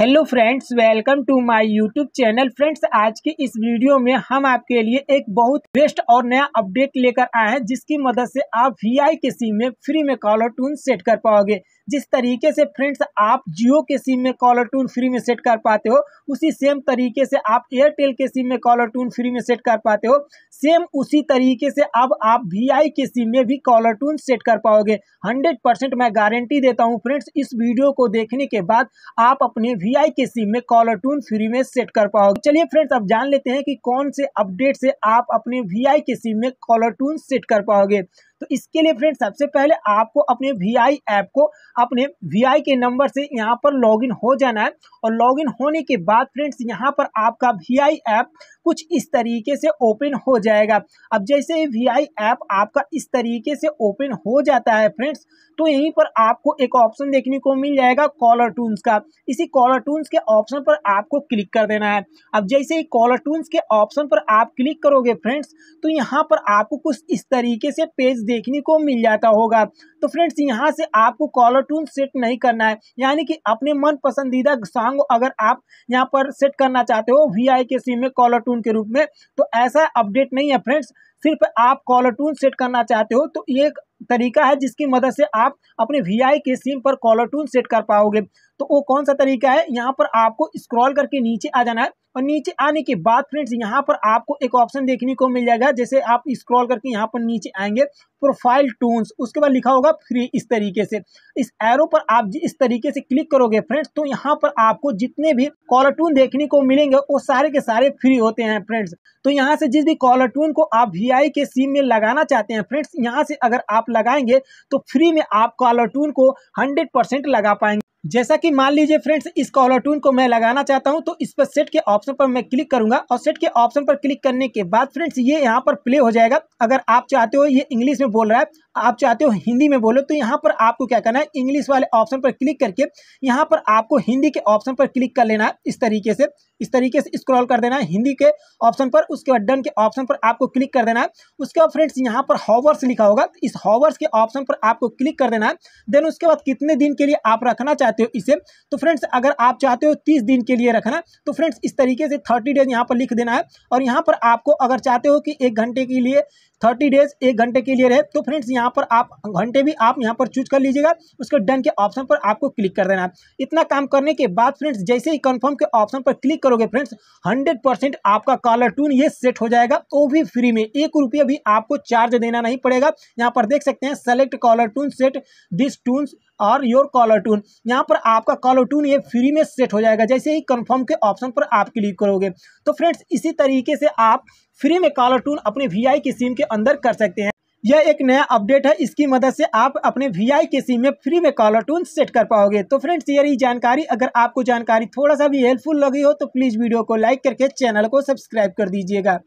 Hello friends welcome to my YouTube channel friends आज की इस वीडियो में हम आपके लिए एक बहुत बेस्ट और नया अपडेट लेकर आए हैं, जिसकी मदद से आप वी आई के सिम में फ्री में कॉलर टून सेट कर पाओगे। जिस तरीके से फ्रेंड्स आप जियो के सिम में कॉलर टून फ्री में सेट कर पाते हो, उसी सेम तरीके से आप एयरटेल के सिम में कॉलर टून फ्री में सेट कर पाते हो। सेम उसी तरीके से अब आप वीआई के सिम में भी कॉलर टून सेट कर पाओगे। हंड्रेड मैं गारंटी देता हूँ फ्रेंड्स, इस वीडियो को देखने के बाद आप अपने वी के सिम में कॉलर टून फ्री में सेट कर पाओगे। चलिए फ्रेंड्स, अब जान लेते हैं कि कौन से अपडेट से आप अपने वी के सिम में कॉलर टून सेट कर पाओगे। तो इसके लिए फ्रेंड सबसे पहले आपको अपने वीआई ऐप को अपने वीआई के नंबर से यहाँ पर लॉगिन हो जाना है और लॉगिन होने के बाद फ्रेंड्स यहाँ पर आपका वीआई ऐप कुछ इस तरीके से ओपन हो जाएगा। अब जैसे ही वी ऐप आपका इस तरीके से ओपन हो जाता है फ्रेंड्स तो यहीं पर आपको एक ऑप्शन देखने को मिल जाएगा कॉलर टून्स का। इसी कॉलर टून्स के ऑप्शन पर आपको क्लिक कर देना है। अब जैसे ही कॉलर टून्स के ऑप्शन पर आप क्लिक करोगे फ्रेंड्स तो यहाँ पर आपको कुछ इस तरीके से पेज देखने को मिल जाता होगा। तो फ्रेंड्स, यहाँ से आपको कॉलर टून सेट नहीं करना है। यानी कि अपने मन पसंदीदा सॉन्ग अगर आप यहाँ पर सेट करना चाहते हो वीआई के सिम में कॉलर टून के रूप में तो ऐसा अपडेट नहीं है फ्रेंड्स। सिर्फ़ आप कॉलर टून सेट करना चाहते हो तो ये तरीका है जिसकी मदद से आप अपने वी आई के सिम पर कॉलर टून सेट कर पाओगे। तो वो कौन सा तरीका है? यहाँ पर आपको स्क्रॉल करके नीचे आ जाना है। और नीचे आने के बाद फ्रेंड्स, यहाँ पर आपको एक ऑप्शन देखने को मिल जाएगा। जैसे आप स्क्रॉल करके यहाँ पर नीचे आएँगे, प्रोफ़ाइल टून्स उसके बाद लिखा होगा फ्री इस तरीके से। इस एरो पर आप इस तरीके से क्लिक करोगे फ्रेंड्स तो यहाँ पर आपको जितने भी कॉलर टून देखने को मिलेंगे, वो सारे के सारे फ्री होते हैं फ्रेंड्स। तो यहाँ से जिस भी कॉलर टून को आप वीआई के सिम में लगाना चाहते हैं फ्रेंड्स, यहाँ से अगर आप लगाएँगे तो फ्री में आप कॉलर टून को हंड्रेड लगा पाएँगे। जैसा कि मान लीजिए फ्रेंड्स, इस कॉलर टून को मैं लगाना चाहता हूँ तो इस पर सेट के ऑप्शन पर मैं क्लिक करूँगा और सेट के ऑप्शन पर क्लिक करने के बाद फ्रेंड्स, ये यहाँ पर प्ले हो जाएगा। अगर आप चाहते हो ये इंग्लिश में बोल रहा है, आप चाहते हो हिंदी में बोलो तो यहाँ पर आपको क्या करना है इंग्लिश वाले ऑप्शन पर क्लिक करके यहाँ पर आपको हिंदी के ऑप्शन पर क्लिक कर लेना है, इस तरीके से। इस तरीके से स्क्रॉल कर देना है हिंदी के ऑप्शन पर, उसके बाद डन के ऑप्शन पर आपको क्लिक कर देना है। उसके बाद फ्रेंड्स, यहाँ पर हॉवर्स लिखा होगा, इस हॉवर्स के ऑप्शन पर आपको क्लिक कर देना है। देन उसके बाद कितने दिन के लिए आप रखना चाहते हो इसे तो फ्रेंड्स अगर आप चाहते हो तीस दिन के लिए रखना तो फ्रेंड्स इस तरीके से थर्टी डेज़ यहाँ पर लिख देना है। और यहाँ पर आपको अगर चाहते हो कि एक घंटे के लिए थर्टी डेज़, एक घंटे के लिए रहे। तो फ्रेंड्स, यहाँ पर आप घंटे भी आप यहाँ पर चूज़ कर लीजिएगा। उसके डन के ऑप्शन पर आपको क्लिक कर देना इतना काम करने के बाद फ्रेंड्स, जैसे ही कन्फर्म के ऑप्शन पर क्लिक करोगे फ्रेंड्स हंड्रेड आपका कॉलर टून ये सेट हो जाएगा। वो भी फ्री में। एक रुपया भी आपको चार्ज देना नहीं पड़ेगा। यहाँ पर देख सकते हैं select caller tune set this tunes और योर कॉलर टून यहाँ पर आपका कॉलर टून ये फ्री में सेट हो जाएगा। जैसे ही कंफर्म के ऑप्शन पर आप क्लिक करोगे। तो फ्रेंड्स, इसी तरीके से आप फ्री में कॉलर टून अपने वी की सिम के अंदर कर सकते हैं। यह एक नया अपडेट है, इसकी मदद से आप अपने वी के सिम में फ्री में कॉलर टून सेट कर पाओगे। तो फ्रेंड्स ये रही जानकारी। अगर आपको जानकारी थोड़ा सा भी हेल्पफुल लगी हो तो प्लीज़ वीडियो को लाइक करके चैनल को सब्सक्राइब कर दीजिएगा।